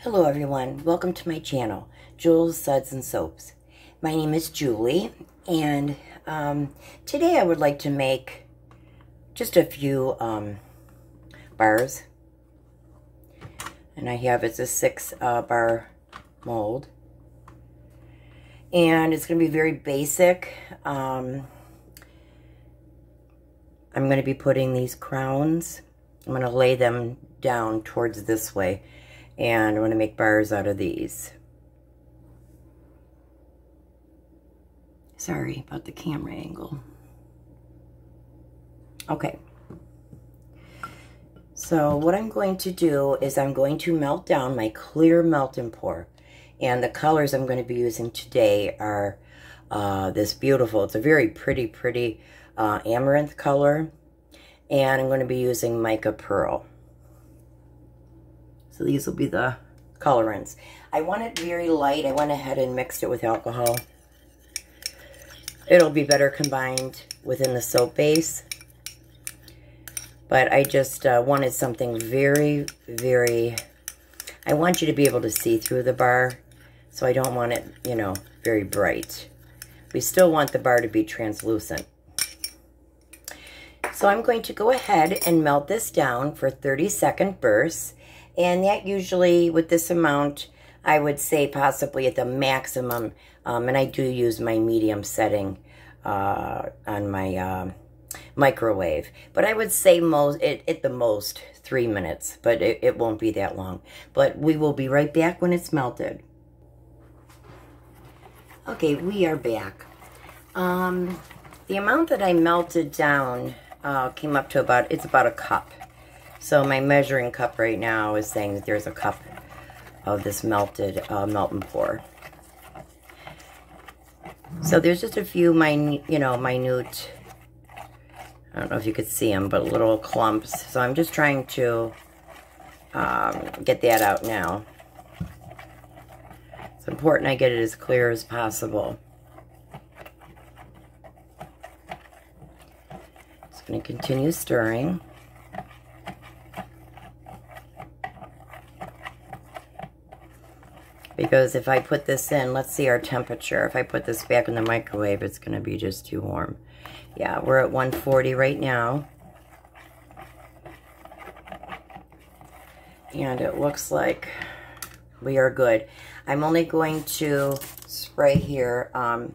Hello everyone, welcome to my channel, Jules Suds and Soaps. My name is Julie, and um, today I would like to make just a few um, bars. And I have, it's a six uh, bar mold. And it's going to be very basic. Um, I'm going to be putting these crowns, I'm going to lay them down towards this way and I'm going to make bars out of these. Sorry about the camera angle. Okay. So what I'm going to do is I'm going to melt down my clear melt and pour. And the colors I'm going to be using today are uh, this beautiful, it's a very pretty, pretty uh, amaranth color. And I'm going to be using mica pearl. So these will be the colorants. I want it very light. I went ahead and mixed it with alcohol. It'll be better combined within the soap base. But I just uh, wanted something very, very... I want you to be able to see through the bar. So I don't want it, you know, very bright. We still want the bar to be translucent. So I'm going to go ahead and melt this down for 30 second bursts. And that usually, with this amount, I would say possibly at the maximum, um, and I do use my medium setting uh, on my uh, microwave. But I would say most at the most three minutes, but it, it won't be that long. But we will be right back when it's melted. Okay, we are back. Um, the amount that I melted down uh, came up to about, it's about a cup. So my measuring cup right now is saying that there's a cup of this melted uh, melt and pour. So there's just a few minute, you know, minute, I don't know if you could see them, but little clumps. So I'm just trying to um, get that out now. It's important I get it as clear as possible. Just going to continue stirring. Because if I put this in, let's see our temperature. If I put this back in the microwave, it's going to be just too warm. Yeah, we're at 140 right now. And it looks like we are good. I'm only going to spray here. Um,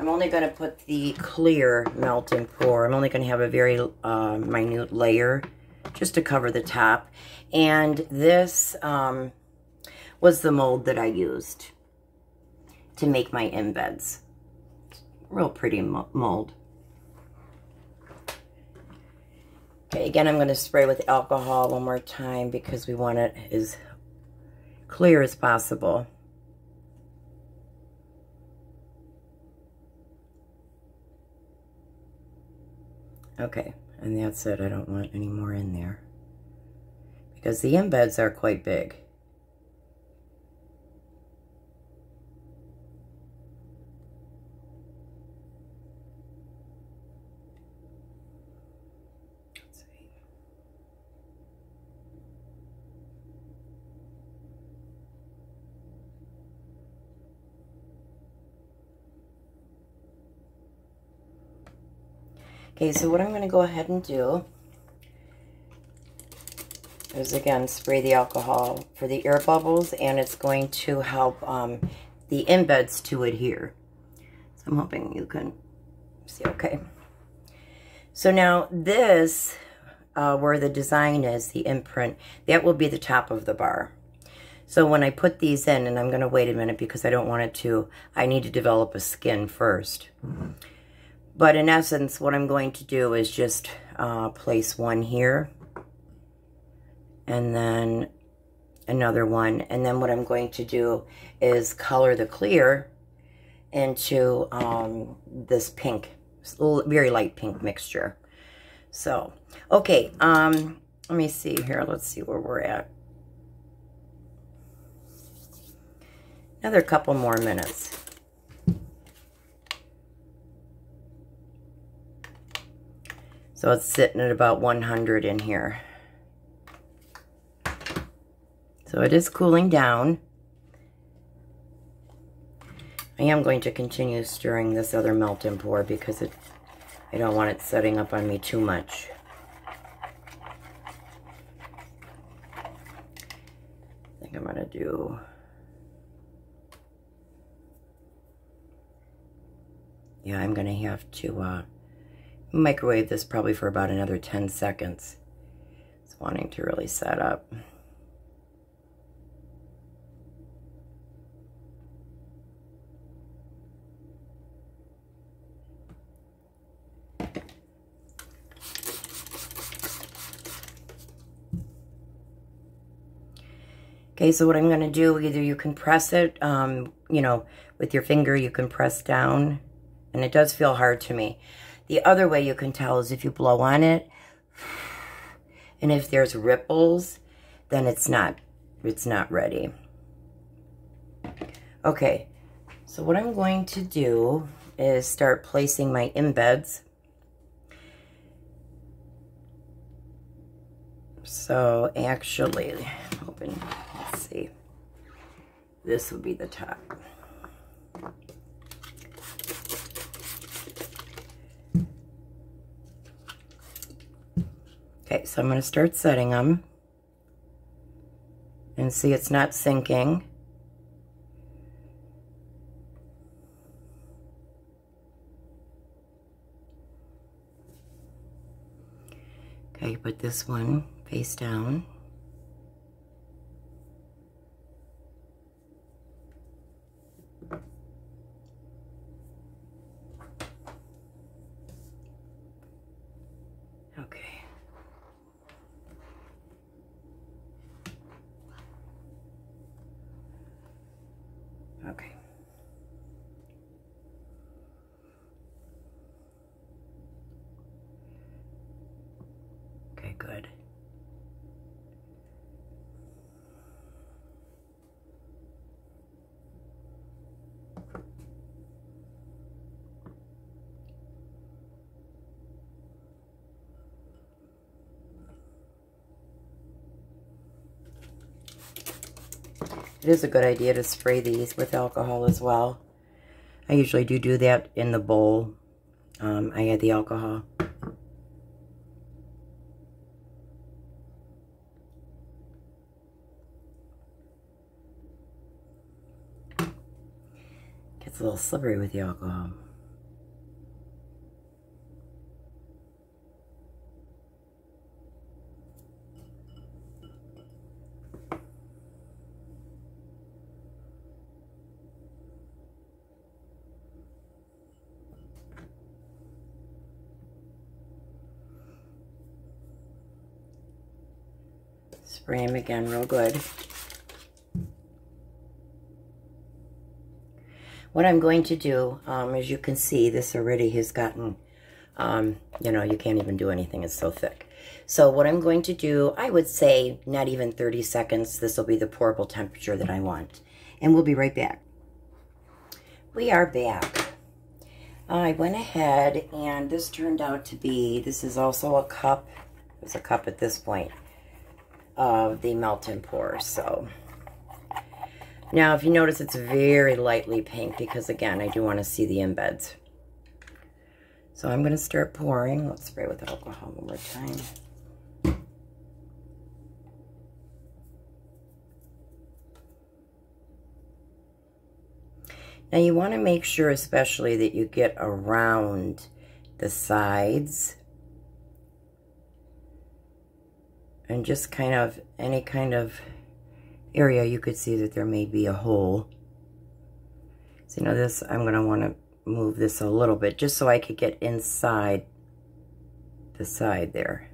I'm only going to put the clear melt and pour. I'm only going to have a very uh, minute layer just to cover the top. And this... Um, was the mold that I used to make my embeds. Real pretty mold. Okay, again, I'm going to spray with alcohol one more time because we want it as clear as possible. Okay, and that's it. I don't want any more in there. Because the embeds are quite big. Okay, so what I'm going to go ahead and do is, again, spray the alcohol for the air bubbles, and it's going to help um, the embeds to adhere. So I'm hoping you can see okay. So now this, uh, where the design is, the imprint, that will be the top of the bar. So when I put these in, and I'm going to wait a minute because I don't want it to, I need to develop a skin first. Mm -hmm. But in essence, what I'm going to do is just uh, place one here. And then another one. And then what I'm going to do is color the clear into um, this pink, very light pink mixture. So, okay, um, let me see here. Let's see where we're at. Another couple more minutes. So it's sitting at about 100 in here. So it is cooling down. I am going to continue stirring this other melt and pour because it, I don't want it setting up on me too much. I think I'm going to do yeah, I'm going to have to uh, microwave this probably for about another 10 seconds. It's wanting to really set up. Okay, so what I'm going to do, either you can press it, um, you know, with your finger, you can press down, and it does feel hard to me. The other way you can tell is if you blow on it, and if there's ripples, then it's not, it's not ready. Okay, so what I'm going to do is start placing my embeds. So actually, open let's see. This would be the top. Okay, so I'm going to start setting them. And see it's not sinking. Okay, put this one face down. It is a good idea to spray these with alcohol as well. I usually do do that in the bowl. Um, I add the alcohol. A little slippery with the alcohol. Spray him again real good. What I'm going to do, um, as you can see, this already has gotten, um, you know, you can't even do anything. It's so thick. So what I'm going to do, I would say not even 30 seconds. This will be the pourable temperature that I want. And we'll be right back. We are back. I went ahead and this turned out to be, this is also a cup. It's a cup at this point of the melt and pour. So now if you notice it's very lightly pink because again I do want to see the embeds. So I'm going to start pouring. Let's spray with alcohol one more time. Now you want to make sure especially that you get around the sides and just kind of any kind of area you could see that there may be a hole. So, you know, this, I'm going to want to move this a little bit just so I could get inside the side there.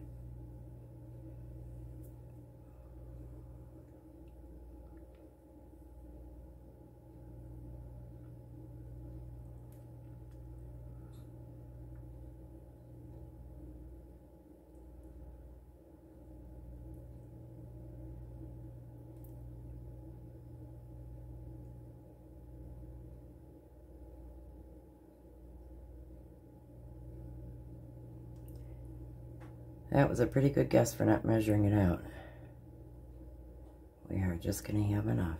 That was a pretty good guess for not measuring it out. we are just going to have enough.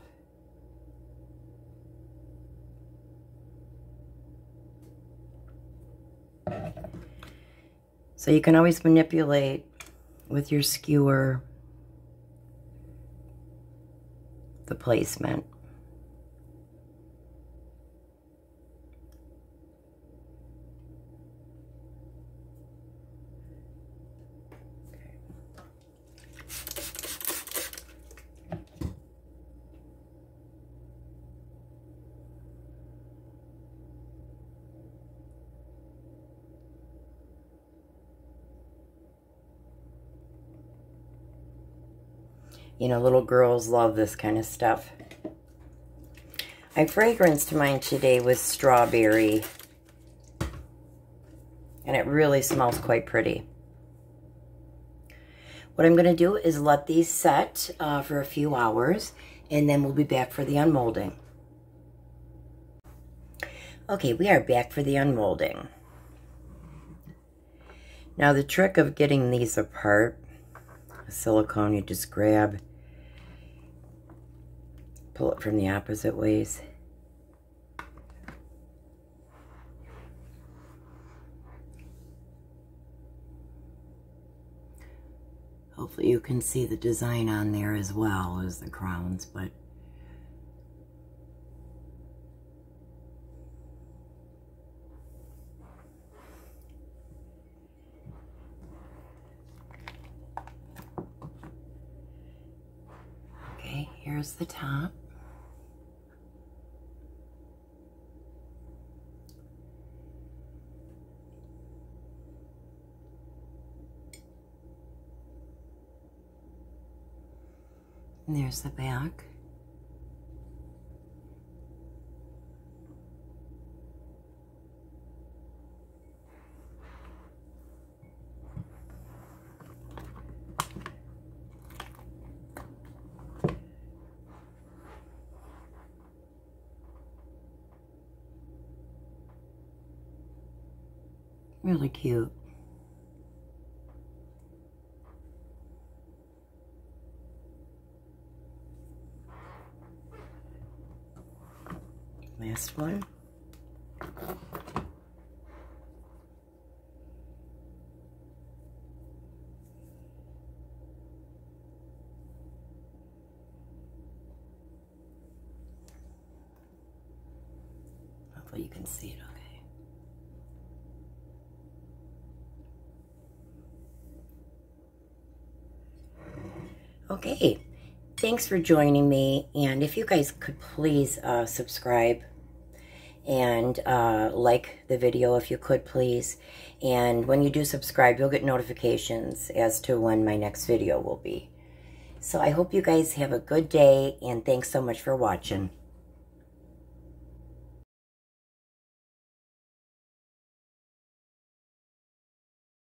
So you can always manipulate with your skewer the placement. You know, little girls love this kind of stuff. My fragrance to mine today was strawberry. And it really smells quite pretty. What I'm going to do is let these set uh, for a few hours. And then we'll be back for the unmolding. Okay, we are back for the unmolding. Now the trick of getting these apart, silicone you just grab pull it from the opposite ways. Hopefully you can see the design on there as well as the crowns, but Okay, here's the top. And there's the back. Really cute. Last one. Hopefully you can see it okay. Okay, thanks for joining me. And if you guys could please uh, subscribe and uh, like the video if you could, please. And when you do subscribe, you'll get notifications as to when my next video will be. So I hope you guys have a good day, and thanks so much for watching.